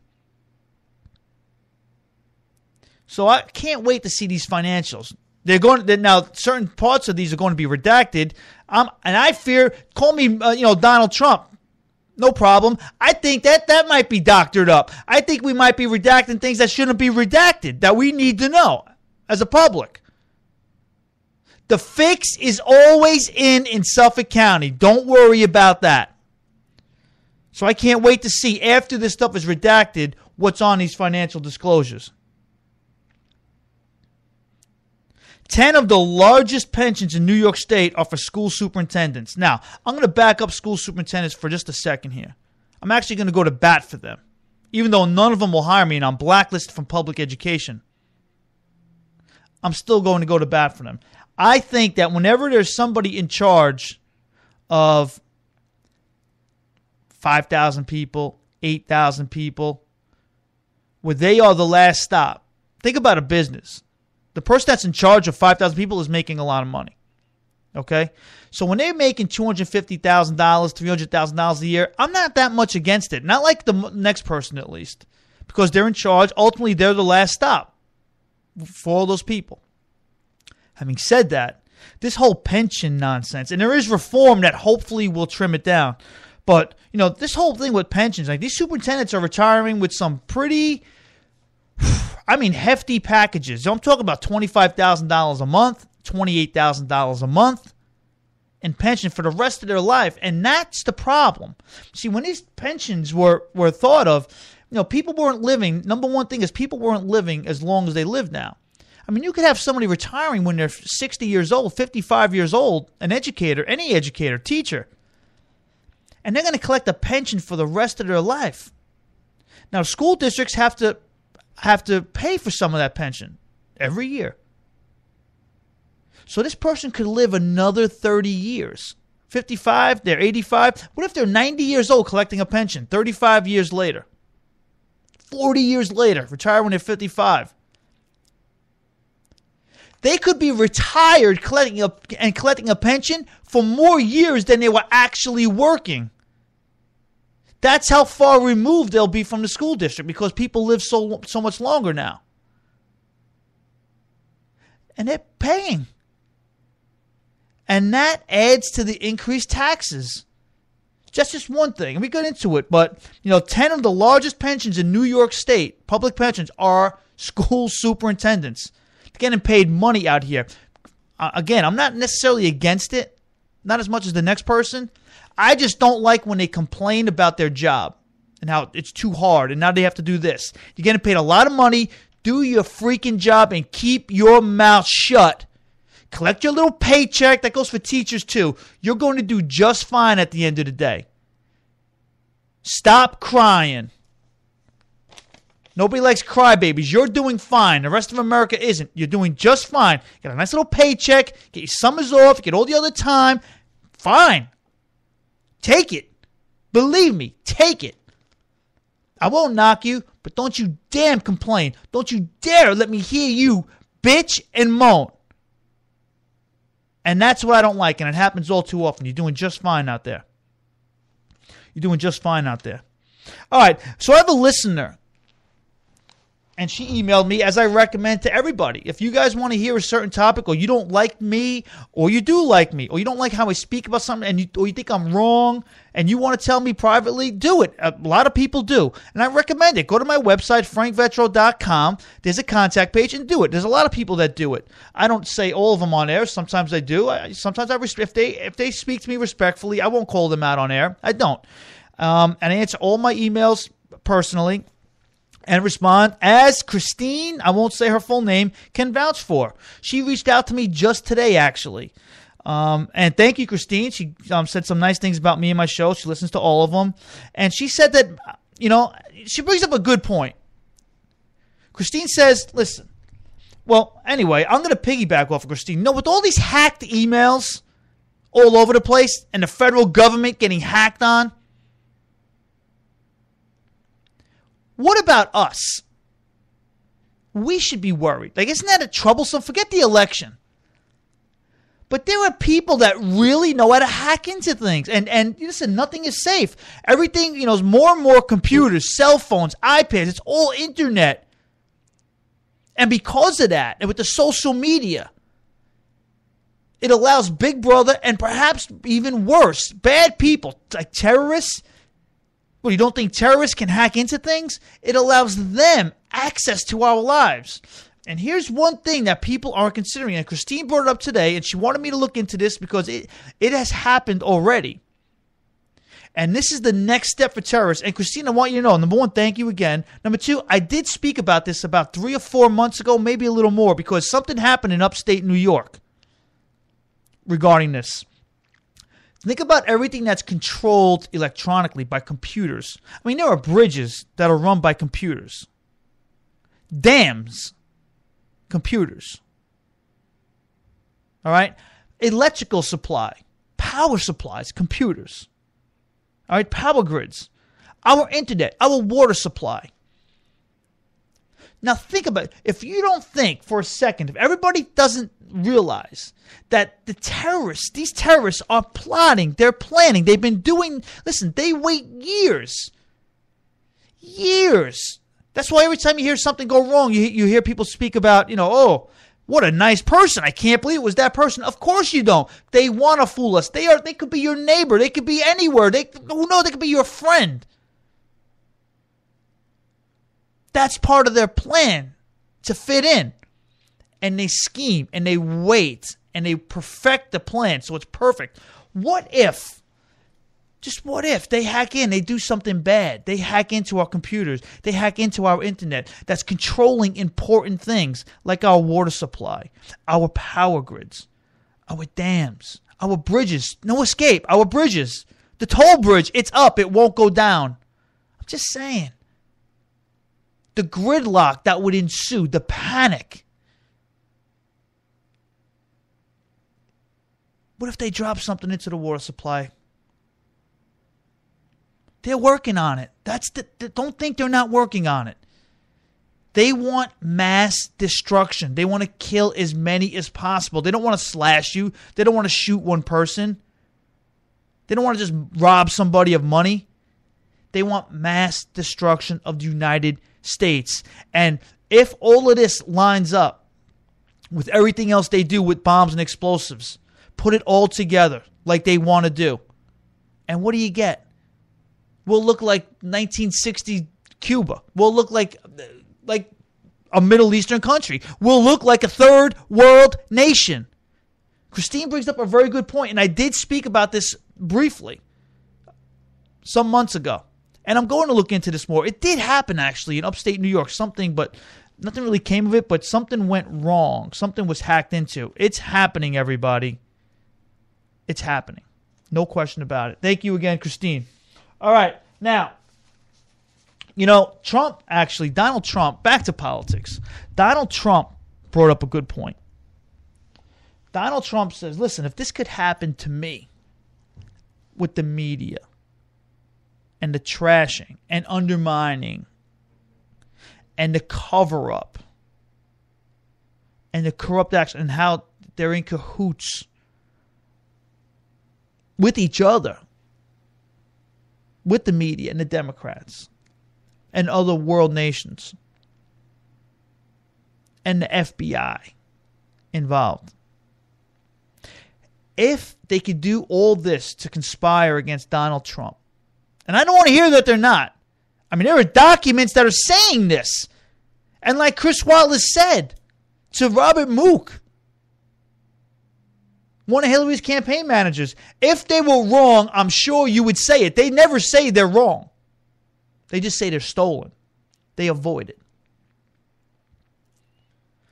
So I can't wait to see these financials. They're going to, now. Certain parts of these are going to be redacted. Um, and I fear. Call me, uh, you know, Donald Trump. No problem. I think that that might be doctored up. I think we might be redacting things that shouldn't be redacted that we need to know as a public. The fix is always in in Suffolk County. Don't worry about that. So I can't wait to see after this stuff is redacted what's on these financial disclosures. 10 of the largest pensions in New York State are for school superintendents. Now, I'm going to back up school superintendents for just a second here. I'm actually going to go to bat for them, even though none of them will hire me and I'm blacklisted from public education. I'm still going to go to bat for them. I think that whenever there's somebody in charge of 5,000 people, 8,000 people, where they are the last stop, think about a business the person that's in charge of 5,000 people is making a lot of money. Okay? So when they're making $250,000, $300,000 a year, I'm not that much against it. Not like the next person, at least. Because they're in charge. Ultimately, they're the last stop for all those people. Having said that, this whole pension nonsense, and there is reform that hopefully will trim it down. But, you know, this whole thing with pensions, like these superintendents are retiring with some pretty I mean, hefty packages. I'm talking about $25,000 a month, $28,000 a month in pension for the rest of their life. And that's the problem. See, when these pensions were, were thought of, you know, people weren't living. Number one thing is people weren't living as long as they live now. I mean, you could have somebody retiring when they're 60 years old, 55 years old, an educator, any educator, teacher, and they're going to collect a pension for the rest of their life. Now, school districts have to have to pay for some of that pension every year. So this person could live another 30 years. 55, they're 85. What if they're 90 years old collecting a pension 35 years later? 40 years later, retire when they're 55. They could be retired collecting a, and collecting a pension for more years than they were actually working. That's how far removed they'll be from the school district because people live so so much longer now. And they're paying. And that adds to the increased taxes. Just just one thing. We got into it, but you know, 10 of the largest pensions in New York State, public pensions, are school superintendents. They're getting paid money out here. Uh, again, I'm not necessarily against it, not as much as the next person. I just don't like when they complain about their job and how it's too hard and now they have to do this. You're getting paid a lot of money. Do your freaking job and keep your mouth shut. Collect your little paycheck. That goes for teachers too. You're going to do just fine at the end of the day. Stop crying. Nobody likes crybabies. You're doing fine. The rest of America isn't. You're doing just fine. Get a nice little paycheck. Get your summers off. Get all the other time. Fine. Take it. Believe me, take it. I won't knock you, but don't you damn complain. Don't you dare let me hear you bitch and moan. And that's what I don't like, and it happens all too often. You're doing just fine out there. You're doing just fine out there. All right, so I have a listener and she emailed me as I recommend to everybody. If you guys want to hear a certain topic, or you don't like me, or you do like me, or you don't like how I speak about something, and you or you think I'm wrong, and you want to tell me privately, do it. A lot of people do, and I recommend it. Go to my website frankvetro.com. There's a contact page, and do it. There's a lot of people that do it. I don't say all of them on air. Sometimes I do. I, sometimes I if they if they speak to me respectfully, I won't call them out on air. I don't. Um, and I answer all my emails personally and respond as Christine, I won't say her full name, can vouch for. She reached out to me just today, actually. Um, and thank you, Christine. She um, said some nice things about me and my show. She listens to all of them. And she said that, you know, she brings up a good point. Christine says, listen, Well, anyway, I'm going to piggyback off of Christine. No, with all these hacked emails all over the place and the federal government getting hacked on, what about us? We should be worried. Like, isn't that a troublesome? Forget the election. But there are people that really know how to hack into things. And and listen, nothing is safe. Everything, you know, is more and more computers, cell phones, iPads, it's all internet. And because of that, and with the social media, it allows Big Brother and perhaps even worse, bad people like terrorists. You don't think terrorists can hack into things? It allows them access to our lives. And here's one thing that people are considering, and Christine brought it up today, and she wanted me to look into this because it, it has happened already. And this is the next step for terrorists. And Christine, I want you to know number one, thank you again. Number two, I did speak about this about three or four months ago, maybe a little more, because something happened in upstate New York regarding this. Think about everything that's controlled electronically by computers. I mean, there are bridges that are run by computers, dams computers. All right? Electrical supply, power supplies, computers. All right? Power grids, our internet, our water supply. Now, think about it. If you don't think for a second, if everybody doesn't realize that the terrorists, these terrorists are plotting, they're planning, they've been doing, listen, they wait years, years that's why every time you hear something go wrong, you, you hear people speak about, you know, oh, what a nice person. I can't believe it was that person. Of course you don't. They want to fool us. They are they could be your neighbor. They could be anywhere. They who knows they could be your friend. That's part of their plan to fit in. And they scheme and they wait and they perfect the plan so it's perfect. What if just what if they hack in, they do something bad, they hack into our computers, they hack into our internet that's controlling important things like our water supply, our power grids, our dams, our bridges, no escape, our bridges, the toll bridge, it's up, it won't go down. I'm just saying. The gridlock that would ensue, the panic. What if they drop something into the water supply? They're working on it. That's the, don't think they're not working on it. They want mass destruction. They want to kill as many as possible. They don't want to slash you. They don't want to shoot one person. They don't want to just rob somebody of money. They want mass destruction of the United States. And if all of this lines up with everything else they do with bombs and explosives, put it all together like they want to do. And what do you get? We'll look like 1960 Cuba. We'll look like like a Middle Eastern country. We'll look like a third world nation. Christine brings up a very good point, and I did speak about this briefly some months ago. And I'm going to look into this more. It did happen actually in upstate New York, something, but nothing really came of it, but something went wrong. Something was hacked into. It's happening, everybody. It's happening. No question about it. Thank you again, Christine. All right. Now, you know, Trump actually, Donald Trump, back to politics. Donald Trump brought up a good point. Donald Trump says, listen, if this could happen to me with the media and the trashing and undermining and the cover up and the corrupt action and how they're in cahoots with each other with the media and the Democrats and other world nations and the FBI involved. If they could do all this to conspire against Donald Trump, and I don't want to hear that they're not. I mean, there are documents that are saying this. And like Chris Wallace said to Robert Mook, one of Hillary's campaign managers. If they were wrong, I'm sure you would say it. They never say they're wrong, they just say they're stolen. They avoid it.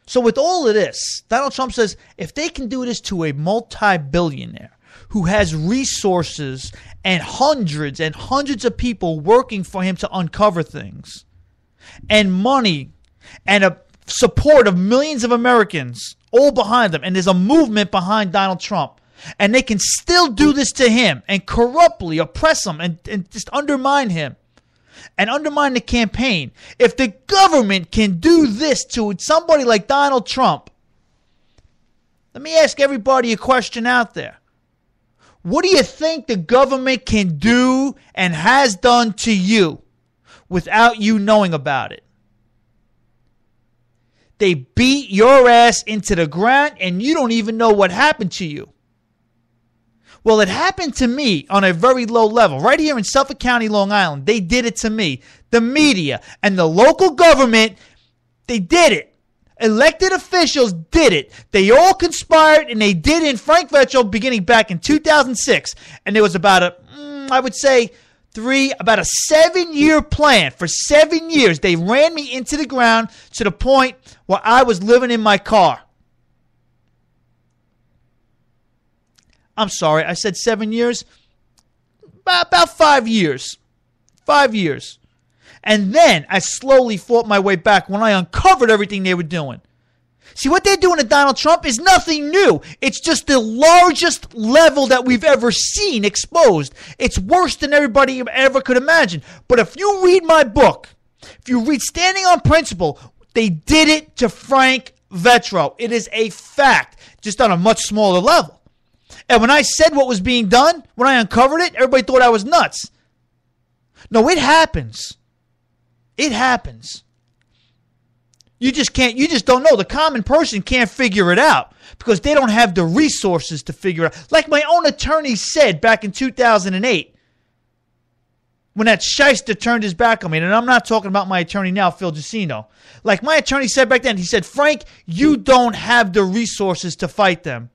So, with all of this, Donald Trump says if they can do this to a multi billionaire who has resources and hundreds and hundreds of people working for him to uncover things and money and a support of millions of Americans all behind them, and there's a movement behind Donald Trump. And they can still do this to him and corruptly oppress him and, and just undermine him and undermine the campaign. If the government can do this to somebody like Donald Trump, let me ask everybody a question out there. What do you think the government can do and has done to you without you knowing about it? They beat your ass into the ground and you don't even know what happened to you. Well, it happened to me on a very low level, right here in Suffolk County, Long Island. They did it to me. The media and the local government, they did it. Elected officials did it. They all conspired and they did in Frank Vetro beginning back in 2006. And there was about a, mm, I would say, three, about a seven year plan. For seven years, they ran me into the ground to the point where I was living in my car. I'm sorry, I said seven years. About five years. Five years. And then I slowly fought my way back when I uncovered everything they were doing. See, what they're doing to Donald Trump is nothing new. It's just the largest level that we've ever seen exposed. It's worse than everybody ever could imagine. But if you read my book, if you read Standing on Principle, they did it to Frank Vetro. It is a fact, just on a much smaller level. And when I said what was being done, when I uncovered it, everybody thought I was nuts. No, it happens. It happens. You just can't, you just don't know. The common person can't figure it out because they don't have the resources to figure it out. Like my own attorney said back in 2008 when that shyster turned his back on me, and I'm not talking about my attorney now, Phil Jacino. Like my attorney said back then, he said, Frank, you don't have the resources to fight them.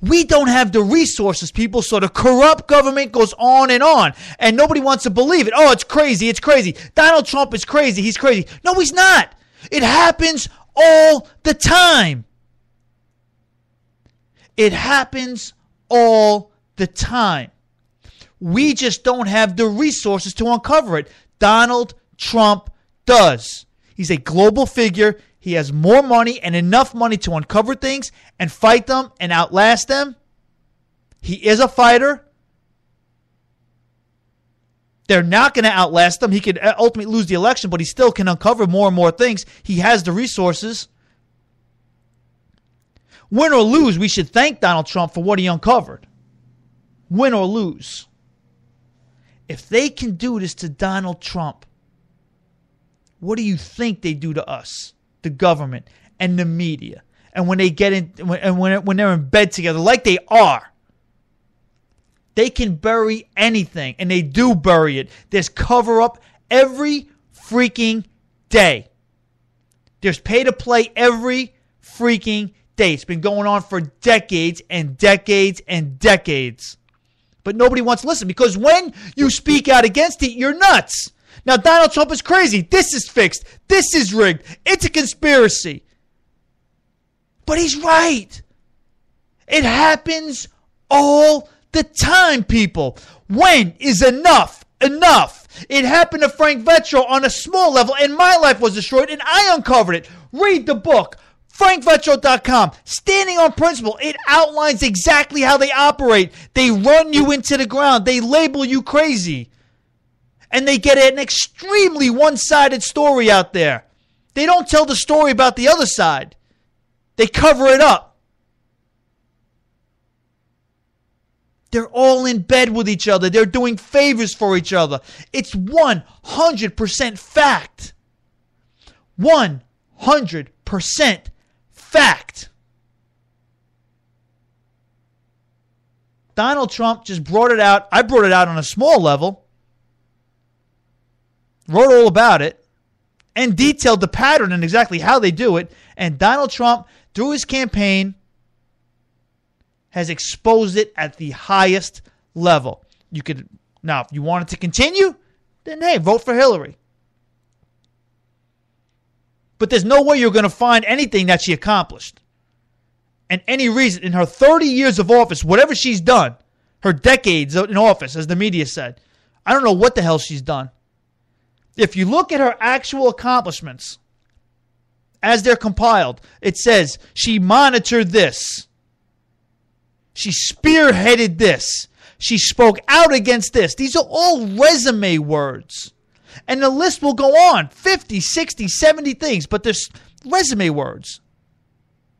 We don't have the resources, people. So the corrupt government goes on and on, and nobody wants to believe it. Oh, it's crazy. It's crazy. Donald Trump is crazy. He's crazy. No, he's not. It happens all the time. It happens all the time. We just don't have the resources to uncover it. Donald Trump does. He's a global figure. He has more money and enough money to uncover things and fight them and outlast them. He is a fighter. They're not going to outlast him. He could uh, ultimately lose the election, but he still can uncover more and more things. He has the resources. Win or lose, we should thank Donald Trump for what he uncovered. Win or lose. If they can do this to Donald Trump, what do you think they do to us? The government and the media. And when they get in, and when, when they're in bed together, like they are, they can bury anything, and they do bury it. There's cover up every freaking day. There's pay to play every freaking day. It's been going on for decades and decades and decades. But nobody wants to listen because when you speak out against it, you're nuts. Now, Donald Trump is crazy. This is fixed. This is rigged. It's a conspiracy. But he's right. It happens all the time, people. When is enough? Enough. It happened to Frank Vetro on a small level, and my life was destroyed, and I uncovered it. Read the book. FrankVetro.com. Standing on principle. It outlines exactly how they operate. They run you into the ground. They label you crazy and they get an extremely one sided story out there. They don't tell the story about the other side, they cover it up. They're all in bed with each other. They're doing favors for each other. It's 100% fact. 100% fact. Donald Trump just brought it out. I brought it out on a small level wrote all about it, and detailed the pattern and exactly how they do it. And Donald Trump, through his campaign, has exposed it at the highest level. You could now, if you wanted to continue, then hey, vote for Hillary. But there's no way you're going to find anything that she accomplished. And any reason in her 30 years of office, whatever she's done, her decades in office, as the media said, I don't know what the hell she's done if you look at her actual accomplishments, as they're compiled, it says she monitored this. She spearheaded this. She spoke out against this. These are all resume words. And the list will go on 50, 60, 70 things, but there's resume words.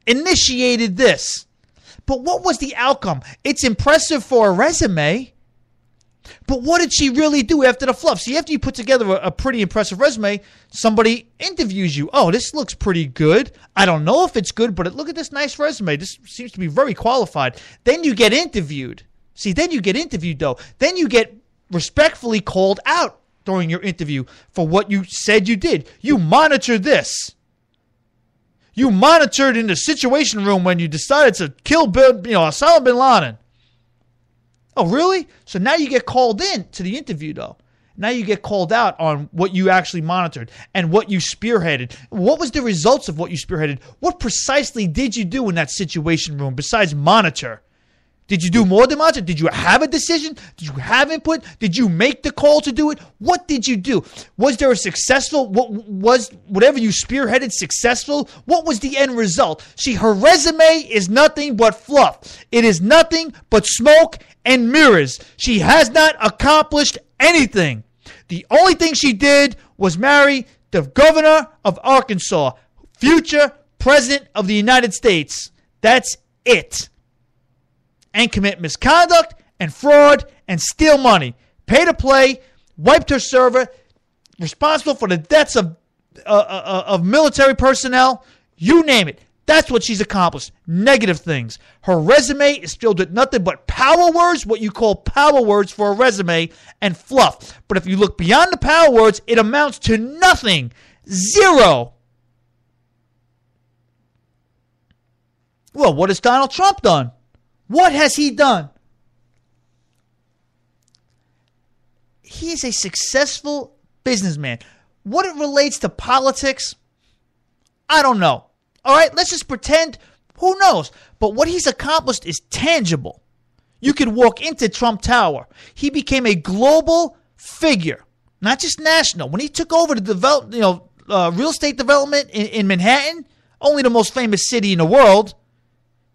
Initiated this. But what was the outcome? It's impressive for a resume. But what did she really do after the fluff? See, after you put together a, a, pretty impressive resume, somebody interviews you. Oh, this looks pretty good. I don't know if it's good, but look at this nice resume. This seems to be very qualified. Then you get interviewed. See, then you get interviewed, though. Then you get respectfully called out during your interview for what you said you did. You monitored this. You monitored in the situation room when you decided to kill, Bill, you know, Osama bin Laden. Oh, really? So now you get called in to the interview, though. Now you get called out on what you actually monitored and what you spearheaded. What was the results of what you spearheaded? What precisely did you do in that situation room besides monitor? Did you do more than monitor? Did you have a decision? Did you have input? Did you make the call to do it? What did you do? Was there a successful? What was whatever you spearheaded successful? What was the end result? See, her resume is nothing but fluff. It is nothing but smoke and mirrors. She has not accomplished anything. The only thing she did was marry the governor of Arkansas, future president of the United States. That's it and commit misconduct and fraud and steal money. Pay to play, wiped her server, responsible for the deaths of, uh, uh, uh, of military personnel, you name it. That's what she's accomplished. Negative things. Her resume is filled with nothing but power words, what you call power words for a resume, and fluff. But if you look beyond the power words, it amounts to nothing. Zero. Well, what has Donald Trump done? What has he done? He is a successful businessman. What it relates to politics, I don't know. All right, let's just pretend. Who knows? But what he's accomplished is tangible. You could walk into Trump Tower. He became a global figure, not just national. When he took over the develop, you know, uh, real estate development in, in Manhattan, only the most famous city in the world,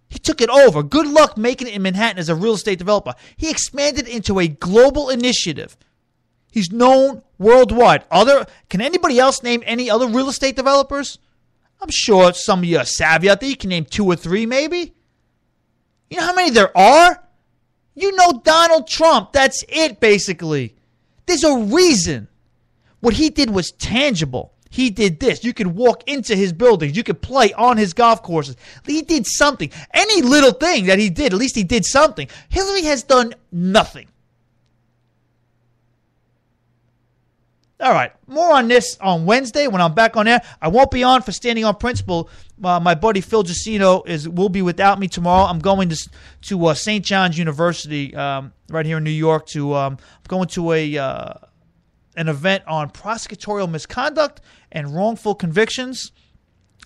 he took it over. Good luck making it in Manhattan as a real estate developer. He expanded into a global initiative. He's known worldwide. Other can anybody else name any other real estate developers? I'm sure some of you are savvy out there. You can name two or three, maybe. You know how many there are? You know Donald Trump. That's it, basically. There's a reason. What he did was tangible. He did this. You could walk into his buildings. You could play on his golf courses. He did something. Any little thing that he did, at least he did something. Hillary has done nothing. All right, more on this on Wednesday when I'm back on air. I won't be on for standing on principle. Uh, my buddy Phil Jacino is will be without me tomorrow. I'm going to to uh, St. John's University um, right here in New York. To um, I'm going to a uh, an event on prosecutorial misconduct and wrongful convictions.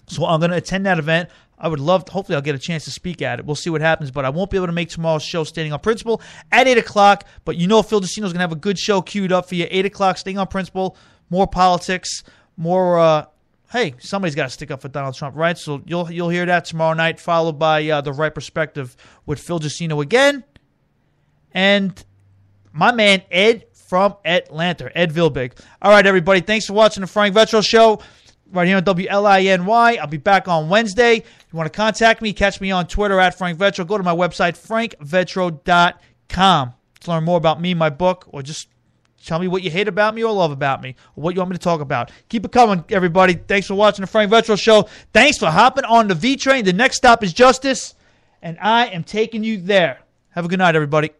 So I'm going to attend that event. I would love, to, hopefully, I'll get a chance to speak at it. We'll see what happens, but I won't be able to make tomorrow's show standing on principle at 8 o'clock. But you know, Phil DeCino's going to have a good show queued up for you. 8 o'clock, staying on principle, more politics, more, uh, hey, somebody's got to stick up for Donald Trump, right? So you'll you'll hear that tomorrow night, followed by uh, the right perspective with Phil DeCino again. And my man, Ed from Atlanta, Ed Vilbig. All right, everybody. Thanks for watching the Frank Vetro Show right here on WLINY. I'll be back on Wednesday. If you want to contact me, catch me on Twitter at Frank Vetro. Go to my website, frankvetro.com to learn more about me, my book, or just tell me what you hate about me or love about me, or what you want me to talk about. Keep it coming, everybody. Thanks for watching the Frank Vetro Show. Thanks for hopping on the V train. The next stop is Justice, and I am taking you there. Have a good night, everybody.